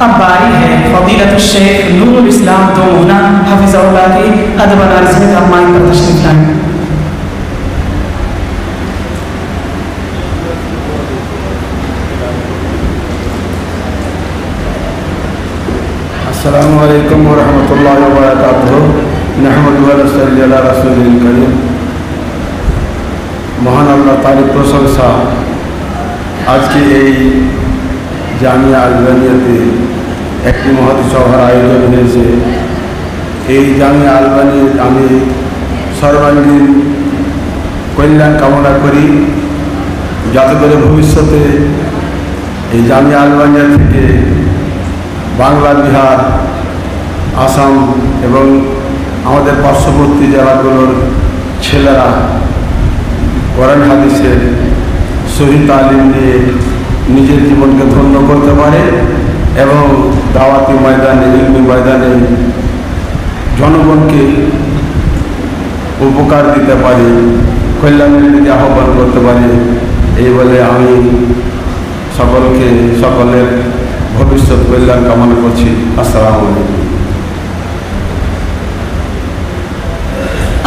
اب باری ہے فضیلت الشیخ نور الاسلام دو مہنا حافظ اللہ کی ادب العرض کا مائن پر تشریف لائیں السلام علیکم ورحمۃ اللہ وبرکاتہ نحمد صلی اللہ رسول کریم মহান আল্লাহ তারই প্রশংসা আজকে এই জামিয়া আলবানিয়াতে একটি সভার আয়োজন হয়েছে। এই জামিয়া আলবানি আমি সর্বাঙ্গীন কল্যাণ কামনা করি। যাতে করে ভবিষ্যতে এই জামিয়া আলবানিয়া থেকে বাংলা, বিহার, আসাম এবং আমাদের পার্শ্ববর্তী জেলাগুলোর ছেলেরা কোরআন হাদিসের শহীদ তালিম নিয়ে নিজের জীবনকে ধন্য করতে পারে এবং দাওয়াতি ময়দানে, ইলমি ময়দানে জনগণকে উপকার দিতে পারে, কল্যাণের দিকে আহ্বান করতে পারে। এই বলে আমি সকলকে, সকলের ভবিষ্যৎ কল্যাণ কামনা করছি। আসসালাম আলাইকুম।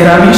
গ্রামী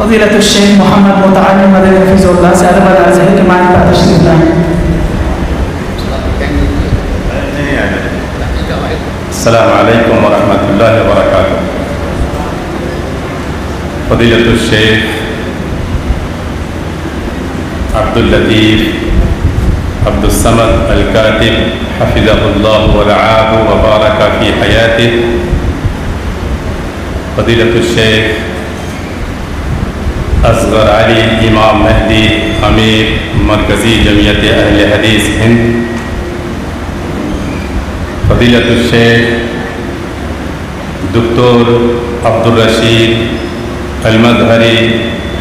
فضيلة الشيخ محمد متعلم مدني في الله سأل على ذلك مع بعد الشيخ السلام عليكم ورحمة الله وبركاته. فضيلة الشيخ عبد اللطيف عبد الصمد الكاتب حفظه الله ورعاه وبارك في حياته. فضيلة الشيخ أصغر علی إمام مہدی امیر مرکزی جمعیت اہل حدیث ہند فضیلت الشیخ دکتور عبدالرشید المظہری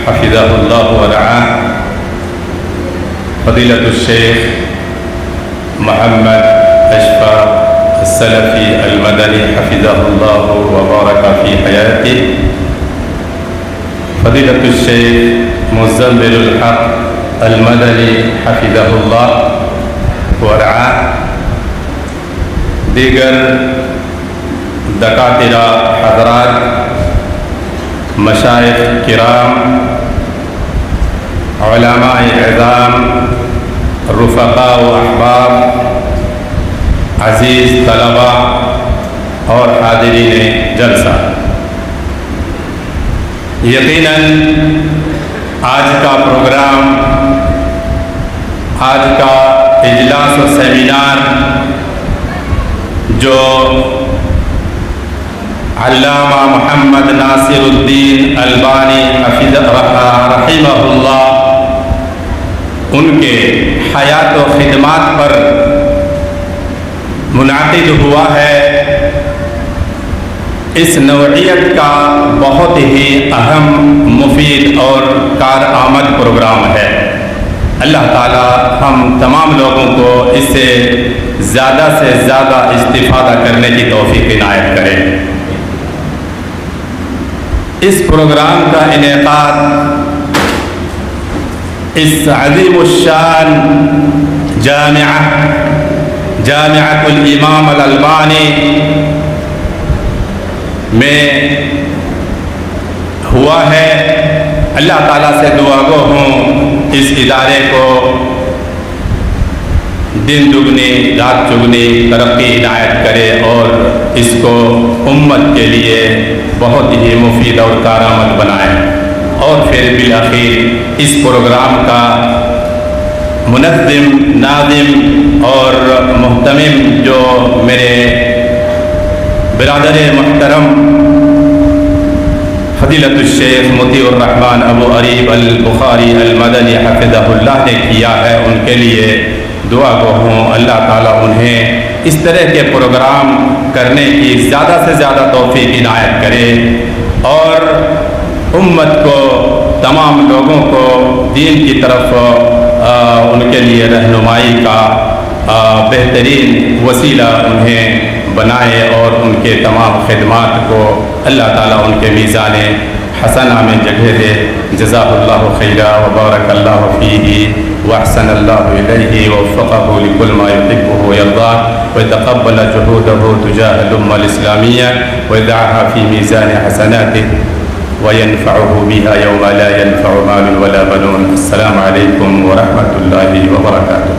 حفظہ اللہ ورعاہ فضيلة الشيخ محمد أشفى السلفي المدني حفظه الله وبارك في حياته. فضيلة الشيخ مزمل الحق المدني حفظه الله ورعاه. ديگر دكاترة حضرات مشايخ كرام علماء عظام رفقاء وأحباب عزيز طلبة اور حاضرين جلسة یقیناً آج کا پروگرام، آج کا اجلاس و سیمینار جو علامہ محمد ناصر الدین البانی حفظ رحمہ اللہ، ان کے حیات و خدمات پر منعقد ہوا ہے۔ اس نوعیت کا بہت ہی اہم مفید اور کارآمد پروگرام ہے۔ اللہ تعالی ہم تمام لوگوں کو اس سے زیادہ سے زیادہ استفادہ کرنے کی توفیق عنایت کرے۔ اس پروگرام کا انعقاد اس عظیم الشان جامعہ، جامعۃ الامام الالبانی میں ہوا ہے۔ اللہ تعالیٰ سے دعا گو ہوں۔ اس ادارے کو دن دگنی رات چگنی ترقی عنایت کرے اور اس کو امت کے لیے بہت ہی مفید اور کارآمد بنائے۔ اور پھر بالآخر اس پروگرام کا منظم، ناظم اور محتمم جو میرے برادر محترم، فضیلت الشیخ مطیع الرحمن ابو عریب البخاری المدنی حفظہ اللہ نے کیا ہے۔ ان کے لیے دعا گو ہوں۔ اللہ تعالیٰ انہیں اس طرح کے پروگرام کرنے کی زیادہ سے زیادہ توفیق عنایت کرے اور امت کو، تمام لوگوں کو دین کی طرف ان کے لیے رہنمائی کا بہترین وسیلہ انہیں بنائے اور ان کے تمام خدمات کو اللہ تعالیٰ ان کے میزان حسنہ میں جگہ دے۔ جزاہ اللہ خیرہ و بارک اللہ فیہ و احسن اللہ علیہ و فقہ لکل ما یطبہ و یضاہ و تقبل جہودہ تجاہ الامہ الاسلامیہ و دعہ فی میزان حسناتہ و ینفعہ بیہا یوم لا ینفع مال ولا بنون۔ السلام علیکم و رحمت اللہ و برکاتہ۔